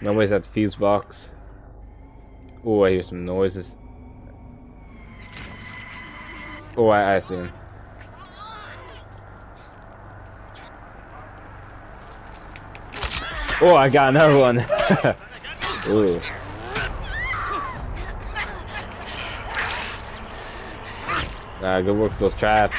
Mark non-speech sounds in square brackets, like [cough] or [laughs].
Nobody's at the fuse box. Oh, I hear some noises. Oh, I, I see him. Oh, I got another one. [laughs] Ooh. Ah, good work with those traps.